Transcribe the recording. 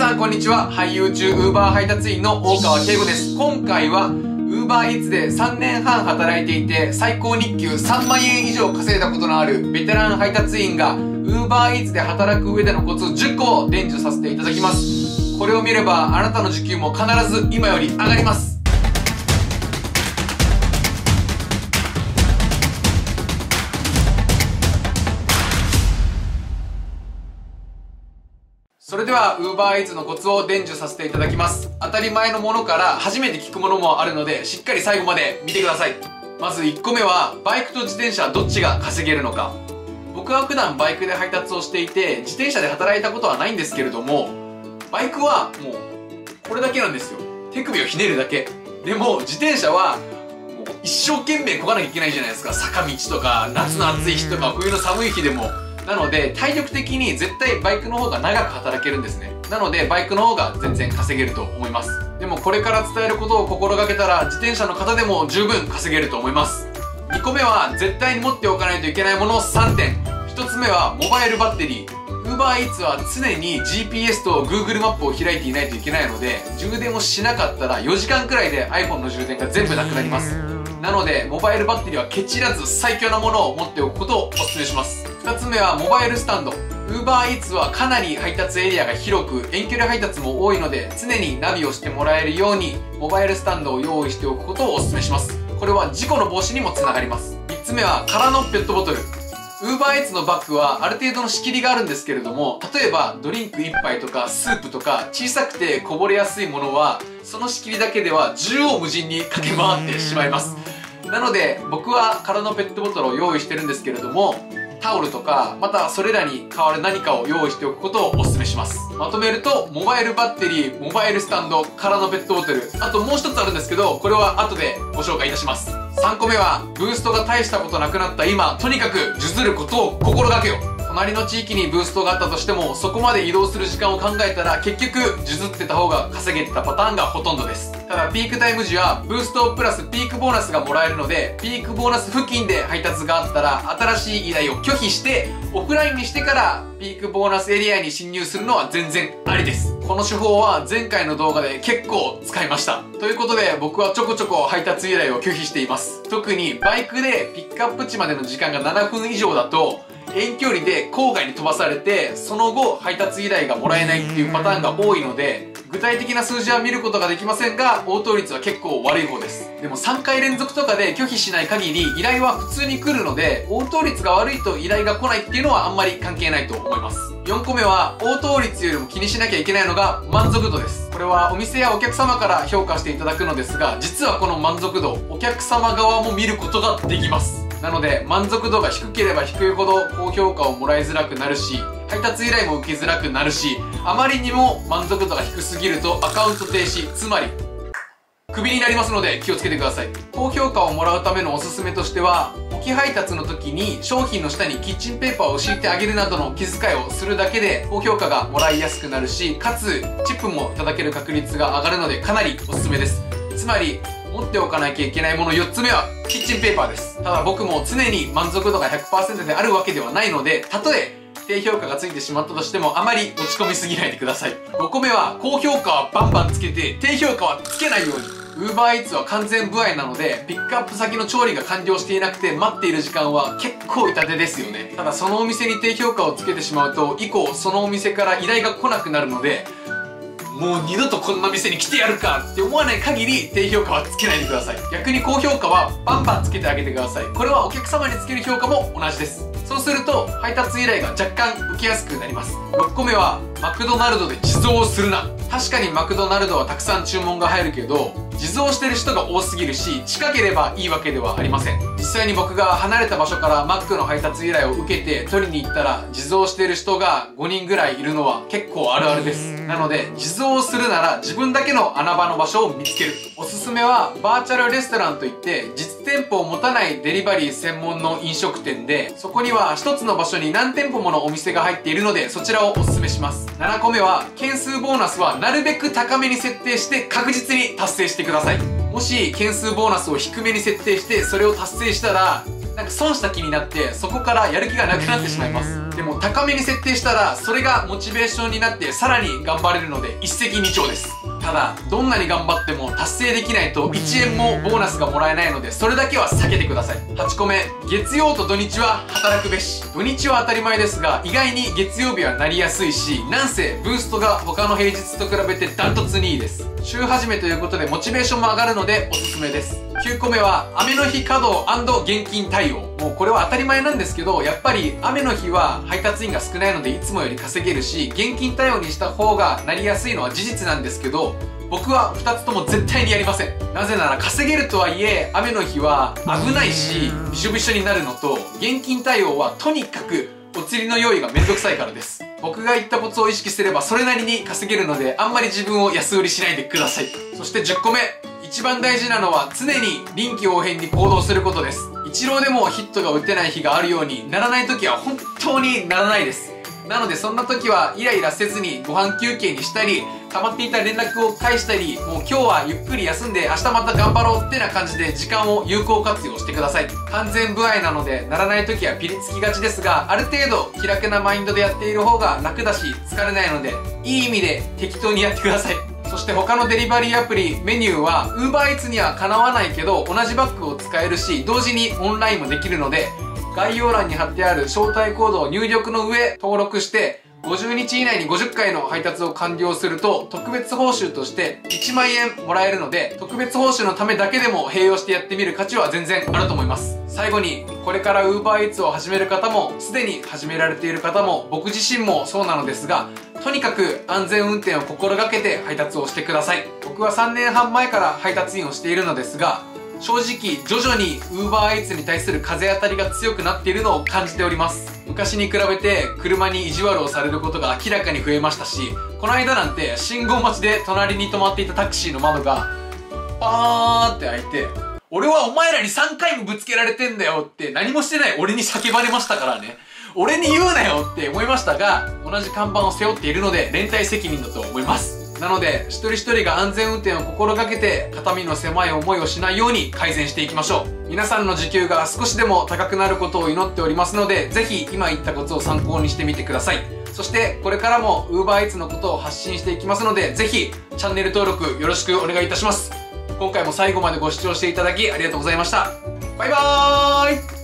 さんこんにちは。俳優中ウーバー配達員の大川慶吾です。今回は UberEats で3年半働いていて最高日給3万円以上稼いだことのあるベテラン配達員がウーバーイーツで働く上でのコツ10個を伝授させていただきます。これを見ればあなたの時給も必ず今より上がります。それでは UberEats のコツを伝授させていただきます。当たり前のものから初めて聞くものもあるのでしっかり最後まで見てください。まず1個目はバイクと自転車どっちが稼げるのか。僕は普段バイクで配達をしていて自転車で働いたことはないんですけれどもバイクはもうこれだけなんですよ。手首をひねるだけ。でも自転車はもう一生懸命こがなきゃいけないじゃないですか。坂道とか夏の暑い日とか冬の寒い日でもなので体力的に絶対バイクの方が長く働けるんですね。なのでバイクの方が全然稼げると思います。でもこれから伝えることを心がけたら自転車の方でも十分稼げると思います。2個目は絶対に持っておかないといけないもの3点。1つ目はモバイルバッテリー。UberEats は常に GPS と Google マップを開いていないといけないので充電をしなかったら4時間くらいで iPhone の充電が全部なくなります。なのでモバイルバッテリーはケチらず最強なものを持っておくことをお勧めします。2つ目はモバイルスタンド。UberEats はかなり配達エリアが広く遠距離配達も多いので常にナビをしてもらえるようにモバイルスタンドを用意しておくことをお勧めします。これは事故の防止にもつながります。3つ目は空のペットボトル。UberEats のバッグはある程度の仕切りがあるんですけれども例えばドリンク1杯とかスープとか小さくてこぼれやすいものはその仕切りだけでは縦横無尽に駆け回ってしまいます。なので僕は空のペットボトルを用意してるんですけれどもタオルとかまたそれらに代わる何かを用意しておくことをお勧めします。まとめるとモバイルバッテリーモバイルスタンド空のペットボトル。あともう一つあるんですけどこれは後でご紹介いたします。3個目はブーストが大したことなくなった今とにかく数ることを心がけよ。隣の地域にブーストがあったとしてもそこまで移動する時間を考えたら結局数ってた方が稼げてたパターンがほとんどです。ただピークタイム時はブーストプラスピークボーナスがもらえるのでピークボーナス付近で配達があったら新しい依頼を拒否してオフラインにしてからピークボーナスエリアに侵入するのは全然ありです。この手法は前回の動画で結構使いました。ということで僕はちょこちょこ配達依頼を拒否しています。特にバイクでピックアップ地までの時間が7分以上だと遠距離で郊外に飛ばされてその後配達依頼がもらえないっていうパターンが多いので具体的な数字は見ることができませんが応答率は結構悪い方です。でも3回連続とかで拒否しない限り依頼は普通に来るので応答率が悪いと依頼が来ないっていうのはあんまり関係ないと思います。4個目は応答率よりも気にしなきゃいけないのが満足度です。これはお店やお客様から評価していただくのですが実はこの満足度お客様側も見ることができます。なので満足度が低ければ低いほど高評価をもらいづらくなるし配達依頼も受けづらくなるしあまりにも満足度が低すぎるとアカウント停止つまりクビになりますので気をつけてください。高評価をもらうためのおすすめとしては置き配達の時に商品の下にキッチンペーパーを敷いてあげるなどの気遣いをするだけで高評価がもらいやすくなるしかつチップもいただける確率が上がるのでかなりおすすめです。つまり持っておかなきゃいけないもの4つ目はキッチンペーパーです。ただ僕も常に満足度が100%であるわけではないのでたとえ低評価がついてしまったとしてもあまり落ち込みすぎないでください。5個目は高評価はバンバンつけて低評価はつけないように。UberEats は完全不合なのでピックアップ先の調理が完了していなくて待っている時間は結構痛手ですよね。ただそのお店に低評価をつけてしまうと以降そのお店から依頼が来なくなるのでもう二度とこんな店に来てやるかって思わない限り低評価はつけないでください。逆に高評価はバンバンつけてあげてください。これはお客様につける評価も同じです。そうすると配達依頼が若干受けやすくなります。6個目はマクドナルドで地蔵をするな。確かにマクドナルドはたくさん注文が入るけど地蔵してる人が多すぎるし近ければいいわけではありません。実際に僕が離れた場所からマックの配達依頼を受けて取りに行ったら地蔵してる人が5人ぐらいいるのは結構あるあるです。なので地蔵をするなら自分だけの穴場の場所を見つける。おすすめはバーチャルレストランといって実店舗を持たないデリバリー専門の飲食店でそこには1つの場所に何店舗ものお店が入っているのでそちらをおすすめします。7個目は件数ボーナスはなるべく高めに設定して確実に達成してくださいもし件数ボーナスを低めに設定してそれを達成したらなんか損した気になってそこからやる気がなくなってしまいます。でも高めに設定したらそれがモチベーションになってさらに頑張れるので一石二鳥ですただどんなに頑張っても達成できないと1円もボーナスがもらえないのでそれだけは避けてください。8個目月曜と土日は働くべし。土日は当たり前ですが意外に月曜日はなりやすいしなんせブーストが他の平日と比べてダントツにいいです。週始めということでモチベーションも上がるのでおすすめです。9個目は雨の日稼働現金対応。もうこれは当たり前なんですけどやっぱり雨の日は配達員が少ないのでいつもより稼げるし現金対応にした方がなりやすいのは事実なんですけど僕は2つとも絶対にやりません。なぜなら稼げるとはいえ雨の日は危ないしびしょびしょになるのと現金対応はとにかくお釣りの用意がめんどくさいからです。僕が言ったコツを意識すればそれなりに稼げるのであんまり自分を安売りしないでください。そして10個目一番大事なのは常に臨機応変に行動することです。一郎でもヒットが打てない日があるようにならない時は本当にならないです。なのでそんな時はイライラせずにご飯休憩にしたり溜まっていた連絡を返したりもう今日はゆっくり休んで明日また頑張ろうってな感じで時間を有効活用してください。完全不愛なのでならない時はピリつきがちですがある程度気楽なマインドでやっている方が楽だし疲れないのでいい意味で適当にやってください。そして他のデリバリーアプリメニューは UberEats にはかなわないけど同じバッグを使えるし同時にオンラインもできるので概要欄に貼ってある招待コードを入力の上登録して50日以内に50回の配達を完了すると特別報酬として1万円もらえるので特別報酬のためだけでも併用してやってみる価値は全然あると思います。最後にこれから UberEats を始める方もすでに始められている方も僕自身もそうなのですがとにかく安全運転を心がけて配達をしてください。僕は3年半前から配達員をしているのですが正直徐々に UberEats に対する風当たりが強くなっているのを感じております。昔に比べて車に意地悪をされることが明らかに増えましたしこの間なんて信号待ちで隣に止まっていたタクシーの窓がパーって開いて俺はお前らに3回もぶつけられてんだよって何もしてない。俺に叫ばれましたからね。俺に言うなよって思いましたが同じ看板を背負っているので連帯責任だと思います。なので一人一人が安全運転を心がけて肩身の狭い思いをしないように改善していきましょう。皆さんの時給が少しでも高くなることを祈っておりますのでぜひ今言ったコツを参考にしてみてください。そしてこれからも UberEats のことを発信していきますのでぜひチャンネル登録よろしくお願いいたします。今回も最後までご視聴していただきありがとうございました。バイバーイ。